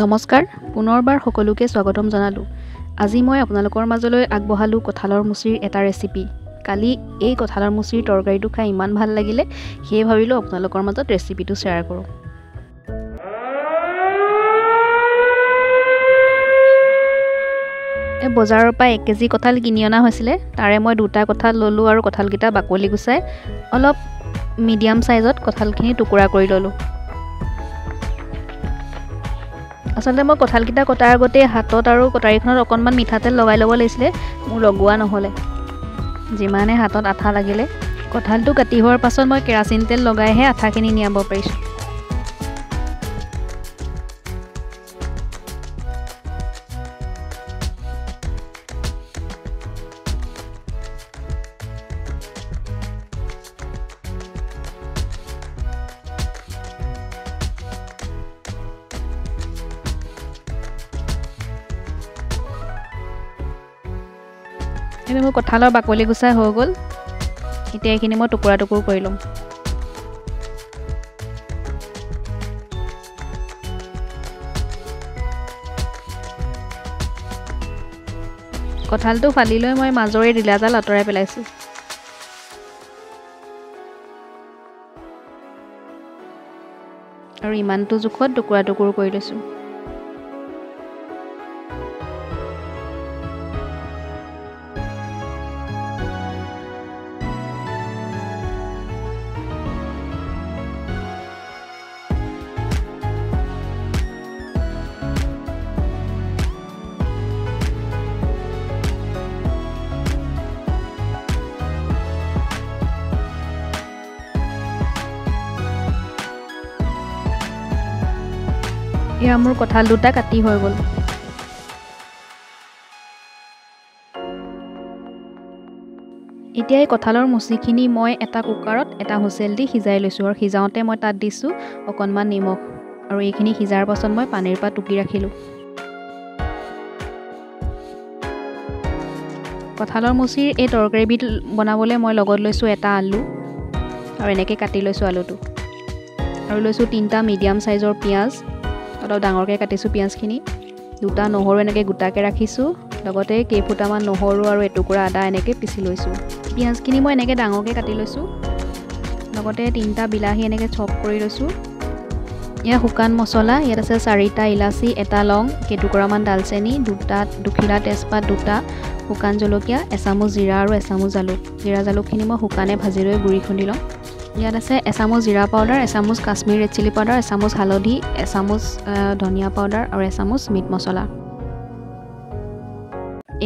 নমস্কাৰ পুনৰবাৰ সকলোকে স্বাগতম জনালোঁ। আজি মই আপোনালোকৰ মাজলৈ আগবঢ়ালোঁ কঁঠালৰ মুচিৰ এটা ৰেচিপি কালি এই কঁঠালৰ মুচিৰ তৰকাৰীটো খাই ইমান ভাল লাগিলে সেয়ে ভাবিলোঁ আপোনালোকৰ মাজত ৰেচিপিটো শ্বেয়াৰ কৰোঁ। এই বজাৰৰ পৰা এক কেজি কঁঠাল কিনি অনা হৈছিলে। তাৰে মই দুটা কঁঠাল ল'লোঁ আৰু কঁঠালকেইটা বাকলি গুচাই অলপ মিডিয়াম চাইজত কঁঠালখিনি টুকুৰা কৰি ল'লোঁ। আচলতে মই কঁঠালকেইটা কটাৰ আগতে হাতত আৰু কটাৰীখনত অকণমান মিঠাতেল লগাই ল'ব লাগিছিলে মোৰ লগোৱা নহ'লে। যিমানে হাতত আঠা লাগিলে কঁঠালটো কাটি হোৱাৰ পাছত মই কেৰাচিন তেল লগাইহে আঠাখিনি নিয়াব পাৰিছোঁ। এতিয়া মোৰ কঁঠালৰ বাকলি গুচাই হৈ গ'ল। এতিয়া এইখিনি মই টুকুৰা টুকুৰ কৰি ল'ম। কঁঠালটো ফালি লৈ মই মাজৰ এই ডিলাডাল আঁতৰাই পেলাইছোঁ। আৰু ইমানটো জোখত টুকুৰা টুকুৰ কৰি লৈছোঁ। এয়া মোৰ কঁঠাল দুটা কাটি হৈ গ'ল। এতিয়া এই কঁঠালৰ মুচিখিনি মই এটা কুকাৰত এটা হুচেল দি সিজাই লৈছোঁ আৰু সিজাওঁতে মই তাত দিছোঁ অকণমান নিমখ আৰু এইখিনি সিজাৰ পাছত মই পানীৰ পৰা টুকি ৰাখিলোঁ। কঁঠালৰ মুচিৰ এই তৰকাৰীবিধ বনাবলৈ মই লগত লৈছোঁ এটা আলু আৰু এনেকৈ কাটি লৈছোঁ আলুটো। আৰু লৈছোঁ তিনিটা মিডিয়াম চাইজৰ পিঁয়াজ। অলপ ডাঙৰকৈ কাটিছোঁ পিঁয়াজখিনি। দুটা নহৰু এনেকৈ গোটাকৈ ৰাখিছোঁ। লগতে কেইফুটামান নহৰু আৰু এটুকুৰা আদা এনেকৈ পিচি লৈছোঁ। পিঁয়াজখিনি মই এনেকৈ ডাঙৰকৈ কাটি লৈছোঁ। লগতে তিনিটা বিলাহী এনেকৈ চপ কৰি লৈছোঁ। ইয়াত শুকান মছলা ইয়াত আছে চাৰিটা ইলাচি এটা লং কেইটুকুৰামান ডালচেনি দুটা দুখিলা তেজপাত দুটা শুকান জলকীয়া এচামুচ জিৰা আৰু এচামুচ জালুক। জিৰা জালুকখিনি মই শুকানে ভাজি লৈ গুড়ি খুন্দি ল'ম। ইয়াত আছে এচামুচ জিৰা পাউডাৰ এচামুচ কাশ্মীৰ ৰেড চিলি পাউডাৰ এচামুচ হালধি এচামুচ ধনিয়া পাউডাৰ আৰু এচামুচ মিট মছলা।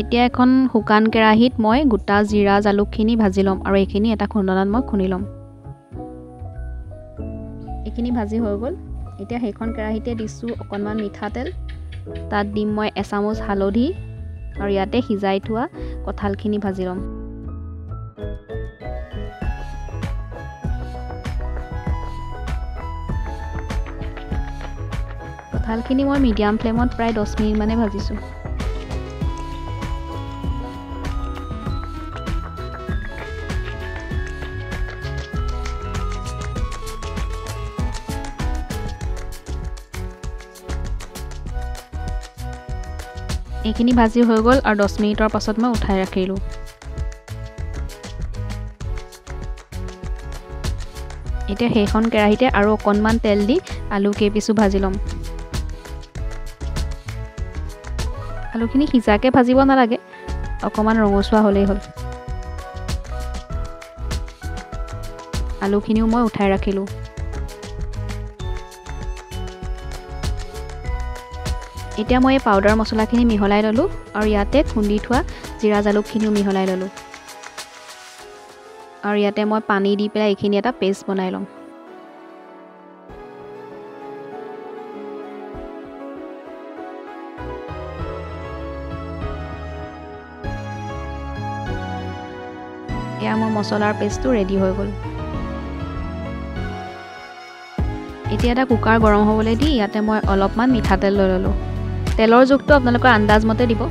এতিয়া এখন শুকান কেৰাহীত মই গোটা জিৰা জালুকখিনি ভাজি ল'ম আৰু এইখিনি এটা খুন্দনাত মই খুন্দি ল'ম। এইখিনি ভাজি হৈ গ'ল। এতিয়া সেইখন কেৰাহীতে দিছোঁ অকণমান মিঠাতেল তাত দিম মই এচামুচ হালধি আৰু ইয়াতে সিজাই থোৱা কঁঠালখিনি ভাজি ল'ম। কঁঠালখিনি মই মিডিয়াম ফ্লেমত প্ৰায় দহ মিনিটমানে ভাজিছোঁ। এইখিনি ভাজি হৈ গ'ল আৰু দহ মিনিটৰ পাছত মই উঠাই ৰাখিলোঁ। এতিয়া সেইখন কেৰাহীতে আৰু অকণমান তেল দি আলু কেইপিচো ভাজি ল'ম। আলুখিনি সিজাকৈ ভাজিব নালাগে। অকণমান ৰঙচুৱা হ'লেই হ'ল। আলুখিনিও মই উঠাই ৰাখিলোঁ। এতিয়া মই এই পাউডাৰ মছলাখিনি মিহলাই ল'লোঁ আৰু ইয়াতে খুন্দি থোৱা জিৰা জালুকখিনিও মিহলাই ল'লোঁ। আৰু ইয়াতে মই পানী দি পেলাই এইখিনি এটা পেষ্ট বনাই ল'ম। এয়া মোৰ মছলাৰ পেষ্টটো ৰেডি হৈ গ'ল। এতিয়া এটা কুকাৰ গৰম হ'বলৈ দি ইয়াতে মই অলপমান মিঠাতেল লৈ ল'লোঁ। তেলৰ জোখটো আপোনালোকৰ আন্দাজমতে দিব।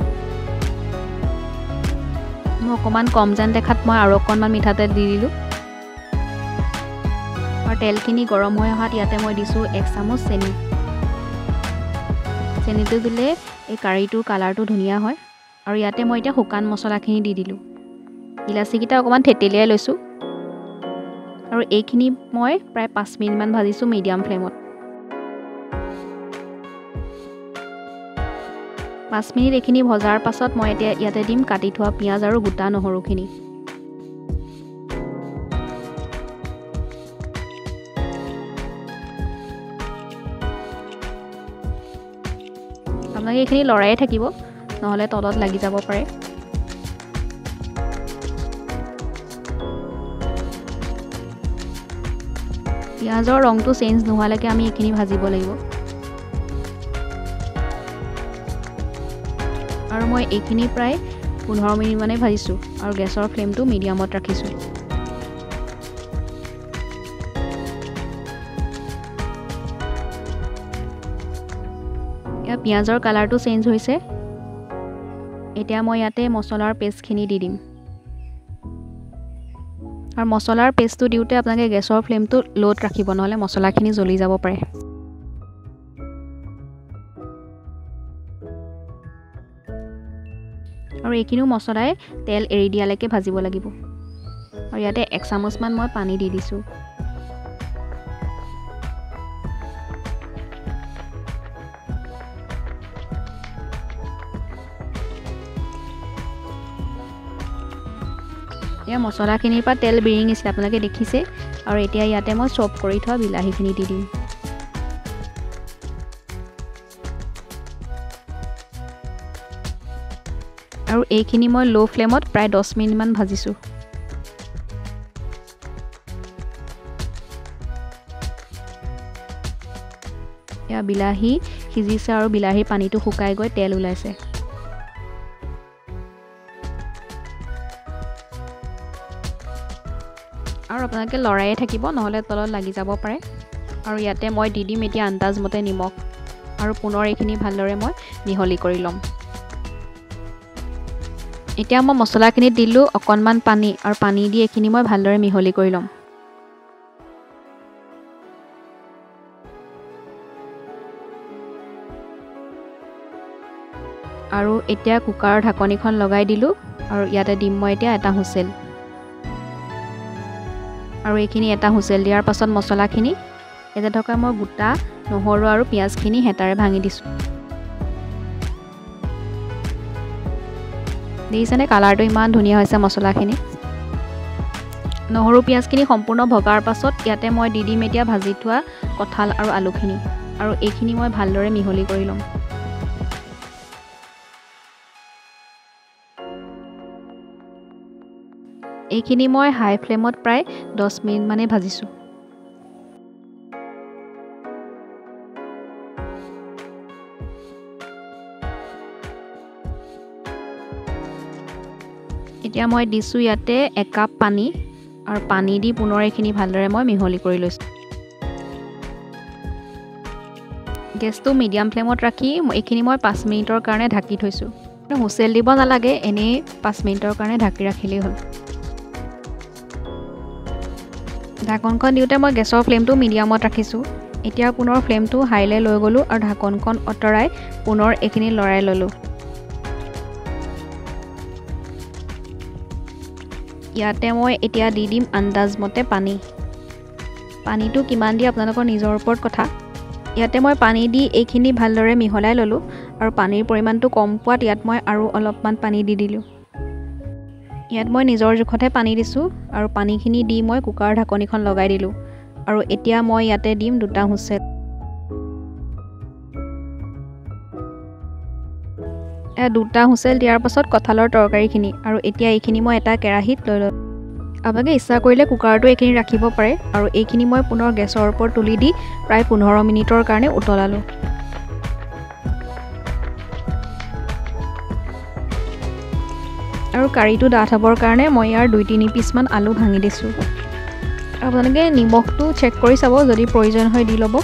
মোৰ অকণমান কম যেন দেখাত মই আৰু অকণমান মিঠাতেল দি দিলোঁ। আৰু তেলখিনি গৰম হৈ অহাত ইয়াতে মই দিছোঁ এক চামুচ চেনি। চেনিটো দিলে এই কাৰীটোৰ কালাৰটো ধুনীয়া হয়। আৰু ইয়াতে মই এতিয়া শুকান মছলাখিনি দি দিলোঁ। ইলাচিকেইটা অকণমান থেতেলিয়াই লৈছোঁ। আৰু এইখিনি মই প্ৰায় পাঁচ মিনিটমান ভাজিছোঁ মিডিয়াম ফ্লেমত। পাঁচ মিনিট এইখিনি ভজাৰ পাছত মই এতিয়া ইয়াতে দিম কাটি থোৱা পিঁয়াজ আৰু গোটা নহৰুখিনি। আপোনালোকে এইখিনি লৰায়ে থাকিব নহ'লে তলত লাগি যাব পাৰে। পিঁয়াজৰ ৰংটো চেঞ্জ নোহোৱালৈকে আমি এইখিনি ভাজিব লাগিব। আৰু মই এইখিনি প্ৰায় পোন্ধৰ মিনিটমানেই ভাজিছোঁ আৰু গেছৰ ফ্লেমটো মিডিয়ামত ৰাখিছোঁ। এতিয়া পিঁয়াজৰ কালাৰটো চেঞ্জ হৈছে। এতিয়া মই ইয়াতে মছলাৰ পেষ্টখিনি দি দিম। আৰু মছলাৰ পেষ্টটো দিওঁতে আপোনালোকে গেছৰ ফ্লেমটো ল'ত ৰাখিব নহ'লে মছলাখিনি জ্বলি যাব পাৰে। আৰু এইখিনিও মছলাই তেল এৰি দিয়ালৈকে ভাজিব লাগিব। আৰু ইয়াতে এক চামুচমান মই পানী দি দিছোঁ। এতিয়া মছলাখিনিৰ পৰা তেল বিৰিঙিছিলে আপোনালোকে দেখিছে আৰু এতিয়া ইয়াতে মই চপ কৰি থোৱা বিলাহীখিনি দি দিম। আৰু এইখিনি মই ল' ফ্লেমত প্ৰায় দহ মিনিটমান ভাজিছোঁ। এয়া বিলাহী সিজিছে আৰু বিলাহীৰ পানীটো শুকাই গৈ তেল ওলাইছে। আৰু আপোনালোকে লৰায়ে থাকিব নহ'লে তলত লাগি যাব পাৰে। আৰু ইয়াতে মই দি দিম এতিয়া আন্দাজমতে নিমখ। আৰু পুনৰ এইখিনি ভালদৰে মই মিহলি কৰি ল'ম। এতিয়া মই মছলাখিনিত দিলোঁ অকণমান পানী আৰু পানী দি এইখিনি মই ভালদৰে মিহলি কৰি ল'ম। আৰু এতিয়া কুকাৰৰ ঢাকনিখন লগাই দিলোঁ আৰু ইয়াতে দিম মই এতিয়া এটা হুচেল আৰু এইখিনি এটা হুচেল দিয়াৰ পাছত মছলাখিনি ইয়াতে থকা মই গোটা নহৰু আৰু পিঁয়াজখিনি হেতাৰে ভাঙি দিছোঁ। দেখিছেনে কালাৰটো ইমান ধুনীয়া হৈছে মছলাখিনি? নহৰু পিঁয়াজখিনি সম্পূৰ্ণ ভগাৰ পাছত ইয়াতে মই দি দিম এতিয়া ভাজি থোৱা কঁঠাল আৰু আলুখিনি। আৰু এইখিনি মই ভালদৰে মিহলি কৰি ল'ম। এইখিনি মই হাই ফ্লেমত প্ৰায় দহ মিনিটমানেই ভাজিছোঁ। এতিয়া মই দিছোঁ ইয়াতে একাপ পানী আৰু পানী দি পুনৰ এইখিনি ভালদৰে মই মিহলি কৰি লৈছোঁ। গেছটো মিডিয়াম ফ্লেমত ৰাখি এইখিনি মই পাঁচ মিনিটৰ কাৰণে ঢাকি থৈছোঁ। হুচেল দিব নালাগে এনেই পাঁচ মিনিটৰ কাৰণে ঢাকি ৰাখিলেই হ'ল। ঢাকনখন দিওঁতে মই গেছৰ ফ্লেমটো মিডিয়ামত ৰাখিছোঁ। এতিয়া পুনৰ ফ্লেমটো হাইলৈ লৈ গ'লোঁ আৰু ঢাকনখন আঁতৰাই পুনৰ এইখিনি লৰাই ল'লোঁ। ইয়াতে মই এতিয়া দি দিম আন্দাজমতে পানী। পানীটো কিমান দিয়ে আপোনালোকৰ নিজৰ ওপৰত কথা। ইয়াতে মই পানী দি এইখিনি ভালদৰে মিহলাই ল'লোঁ আৰু পানীৰ পৰিমাণটো কম পোৱাত ইয়াত মই আৰু অলপমান পানী দি দিলোঁ। ইয়াত মই নিজৰ জোখতহে পানী দিছোঁ আৰু পানীখিনি দি মই কুকাৰৰ ঢাকনিখন লগাই দিলোঁ আৰু এতিয়া মই ইয়াতে দিম দুটা হুচেল। দুটা হুচেল দিয়াৰ পাছত কঁঠালৰ তৰকাৰীখিনি আৰু এতিয়া এইখিনি মই এটা কেৰাহীত লৈ ল'লোঁ আপোনালোকে ইচ্ছা কৰিলে কুকাৰটো এইখিনি ৰাখিব পাৰে আৰু এইখিনি মই পুনৰ গেছৰ ওপৰত তুলি দি প্ৰায় পোন্ধৰ মিনিটৰ কাৰণে উতলালোঁ। আৰু কাৰীটো ডাঠ হ'বৰ কাৰণে মই ইয়াৰ দুই তিনি পিচমান আলু ভাঙি দিছোঁ। আপোনালোকে নিমখটো চেক কৰি চাব যদি প্ৰয়োজন হয় দি ল'ব।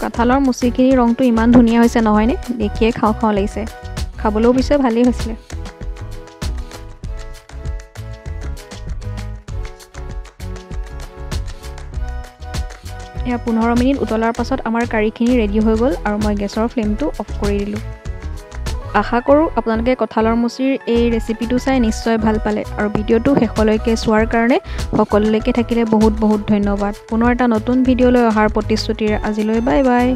কঁঠালৰ মুচিখিনিৰ ৰংটো ইমান ধুনীয়া হৈছে নহয়নে? দেখিয়ে খাওঁ খাওঁ লাগিছে। খাবলৈও পিছে ভালেই হৈছিলে। এয়া পোন্ধৰ মিনিট উতলাৰ পাছত আমাৰ কাৰীখিনি ৰেডি হৈ গ'ল আৰু মই গেছৰ ফ্লেমটো অফ কৰি দিলোঁ। আশা কৰোঁ আপোনালোকে কঁঠালৰ মুচিৰ এই ৰেচিপিটো চাই নিশ্চয় ভাল পালে আৰু ভিডিঅ'টো শেষলৈকে চোৱাৰ কাৰণে সকলোলৈকে থাকিলে বহুত বহুত ধন্যবাদ। পুনৰ এটা নতুন ভিডিঅ'লৈ অহাৰ প্ৰতিশ্ৰুতিৰে আজিলৈ বাই বাই।